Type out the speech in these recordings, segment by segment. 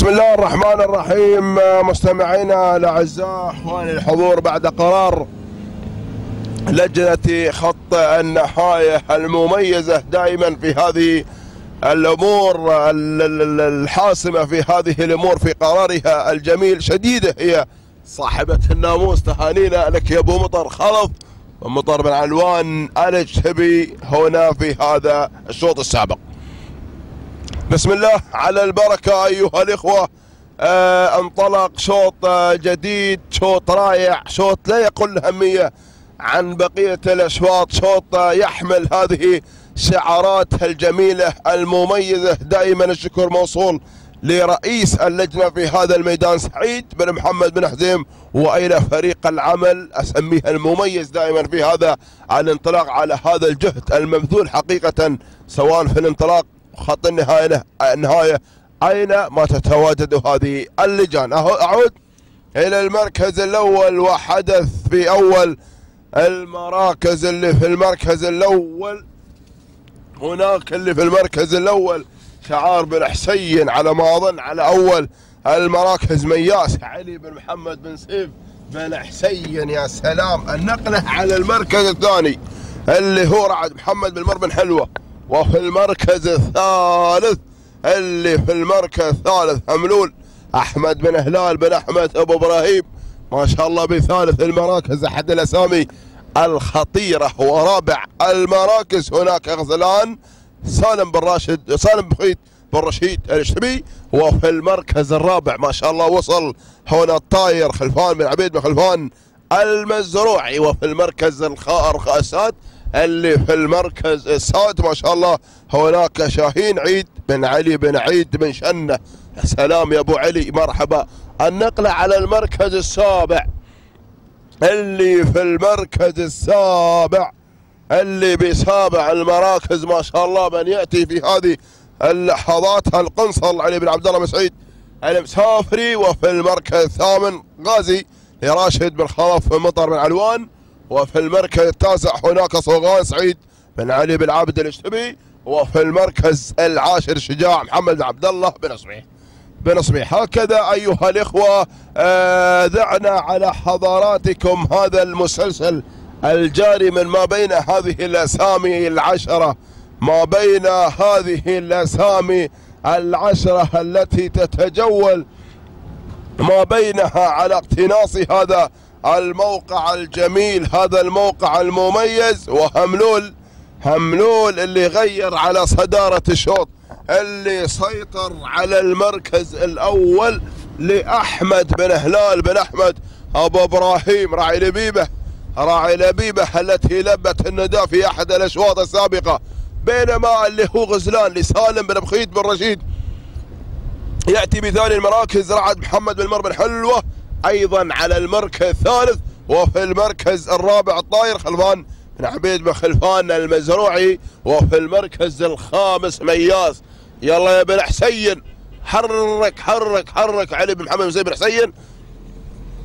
بسم الله الرحمن الرحيم مستمعينا الأعزاء إخواني الحضور بعد قرار لجنة خط النهايه المميزة دائما في هذه الأمور الحاسمة في هذه الأمور في قرارها الجميل شديدة هي صاحبة الناموس تهانينا لك يا أبو مطر خلف مطر بن علوان الاجتبي هنا في هذا الشوط السابق. بسم الله على البركة أيها الإخوة. آه انطلق شوط آه جديد شوط رائع شوط لا يقل أهمية عن بقية الأشواط. شوط آه يحمل هذه شعارات الجميلة المميزة. دائما الشكر موصول لرئيس اللجنة في هذا الميدان سعيد بن محمد بن حزيم وإلى فريق العمل. أسميه المميز دائما في هذا الانطلاق على هذا الجهد المبذول حقيقة سواء في الانطلاق خط النهاية النهاية. أين ما تتواجد هذه اللجان؟ أعود إلى المركز الأول وحدث في أول المراكز اللي في المركز الأول. هناك اللي في المركز الأول شعار بن حسين على ما أظن على أول المراكز مياس علي بن محمد بن سيف بن حسين يا سلام. النقلة على المركز الثاني اللي هو رعد محمد بن مر بن حلوة. وفي المركز الثالث اللي في المركز الثالث. هملول أحمد بن هلال بن أحمد أبو إبراهيم. ما شاء الله بثالث المراكز. أحد الأسامي الخطيرة ورابع المراكز. هناك غزلان سالم بن راشد سالم بن خيت بن رشيد الاشتبي وفي المركز الرابع. ما شاء الله وصل هنا الطاير خلفان بن عبيد بن خلفان المزروعي. وفي المركز الخاسات اللي في المركز الساد ما شاء الله هناك شاهين عيد بن علي بن عيد بن شنة. سلام يا أبو علي مرحبا. النقلة على المركز السابع. اللي في المركز السابع. اللي بسابع المراكز ما شاء الله من يأتي في هذه اللحظات. القنصل علي بن عبد الله مسعيد المسافري وفي المركز الثامن غازي لراشد بن خلف مطر بن علوان. وفي المركز التاسع هناك صوغان سعيد بن علي بن عابد الاشتبي وفي المركز العاشر شجاع محمد عبد الله بن صبيح. بن صبيح. هكذا أيها الإخوة ذعنا على حضراتكم هذا المسلسل الجاري من ما بين هذه الأسامي العشرة ما بين هذه الأسامي العشرة التي تتجول ما بينها على اقتناص هذا الموقع الجميل هذا الموقع المميز وهملول هملول اللي غير على صدارة الشوط اللي سيطر على المركز الأول لأحمد بن هلال بن أحمد. أبو إبراهيم راعي لبيبة راعي لبيبة التي لبت النداء في أحد الأشواط السابقة بينما اللي هو غزلان لسالم بن بخيت بن رشيد. يأتي بثاني المراكز رعد محمد بن مر بن حلوة أيضا على المركز الثالث وفي المركز الرابع الطاير خلفان بن عبيد بن خلفان المزروعي وفي المركز الخامس مياس. يلا يا بن حسين حرك حرك حرك علي بن محمد بن حسين.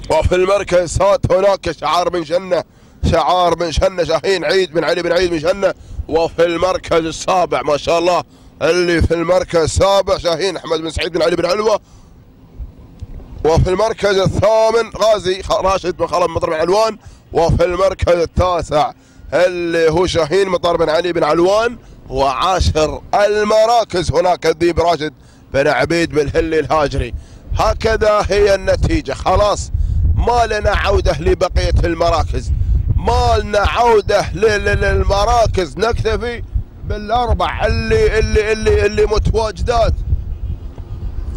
وفي المركز السادس هناك شعار بن شنة شعار بن شنة شاهين عيد بن علي بن عيد بن شنة. وفي المركز السابع ما شاء الله اللي في المركز السابع شاهين أحمد بن سعيد بن علي بن علوه وفي المركز الثامن غازي راشد بن خلف مطر بن علوان وفي المركز التاسع اللي هو شاهين مطر بن علي بن علوان. وعاشر المراكز هناك الذيب راشد بن عبيد بن هلي الهاجري. هكذا هي النتيجة. خلاص ما لنا عودة لبقية المراكز. ما لنا عودة للمراكز. نكتفي بالأربع اللي اللي اللي اللي متواجدات.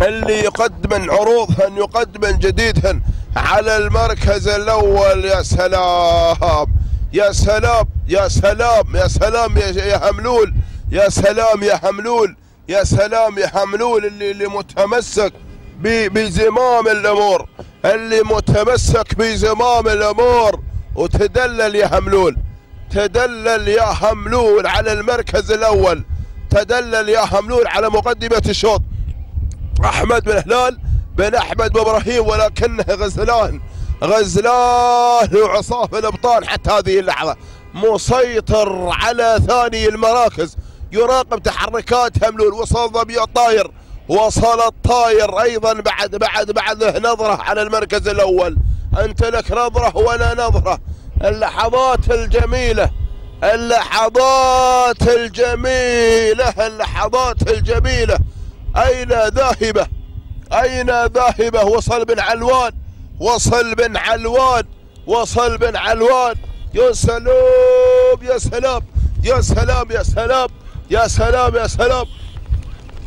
اللي يقدمن عروضهن يقدمن جديدهن. على المركز الأول يا سلام يا سلام يا سلام يا سلام يا هملول يا سلام يا هملول يا سلام يا هملول اللي اللي متمسك بزمام الأمور اللي متمسك بزمام الأمور. وتدلل يا هملول تدلل يا هملول على المركز الأول تدلل يا هملول على مقدمة الشوط. أحمد بن هلال بن أحمد بن إبراهيم ولكنه غزلان. غزلان وعصاه الأبطال حتى هذه اللحظة. مسيطر على ثاني المراكز. يراقب تحركات هملول وصل ظبي الطاير وصل الطاير أيضا بعد بعد بعد له نظرة على المركز الأول. أنت لك نظرة وأنا نظرة. اللحظات الجميلة. اللحظات الجميلة. اللحظات الجميلة. أين ذاهبة؟ أين ذاهبة؟ وصل بن علوان. وصل بن علوان. وصل بن علوان. يا سلام يا سلام يا سلام يا سلام يا سلام يا سلام.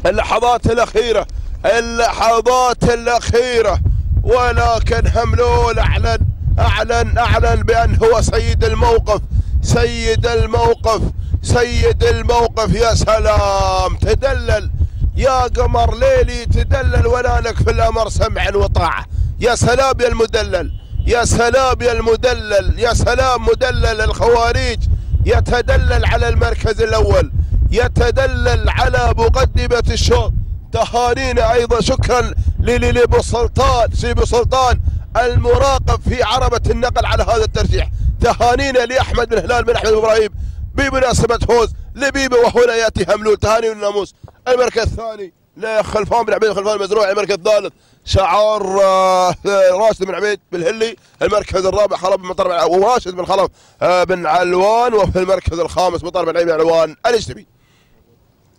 اللحظات الأخيرة اللحظات الأخيرة. ولكن هملول أعلن أعلن أعلن بأن هو سيد الموقف. سيد الموقف. سيد الموقف يا سلام. تدلل. يا قمر ليلي تدلل ولا لك في الأمر سمع وطاعة. يا سلام يا المدلل يا سلام يا المدلل يا سلام مدلل الخواريج. يتدلل على المركز الأول يتدلل على مقدمة الشوط. تهانينا أيضا شكرا لابو سلطان سيبو سلطان المراقب في عربة النقل على هذا الترشيح. تهانينا لأحمد بن هلال بن أحمد إبراهيم بمناسبة فوز لبيبة وهنا يأتي هملول. تهاني والناموس المركز الثاني لخلفان بن عبيد خلفان المزروع المركز الثالث شعار آه، راشد بن عبيد بالهلي المركز الرابع خلف بن مطر وراشد بن خلف آه، بن علوان وفي المركز الخامس مطر بن علوان الاشتبي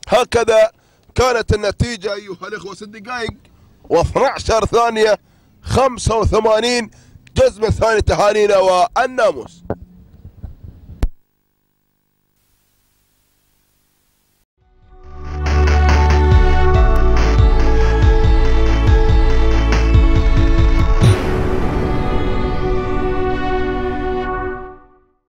هكذا كانت النتيجة أيها الإخوة ست دقائق و12 ثانية 85 جزم الثاني تهانينا والناموس.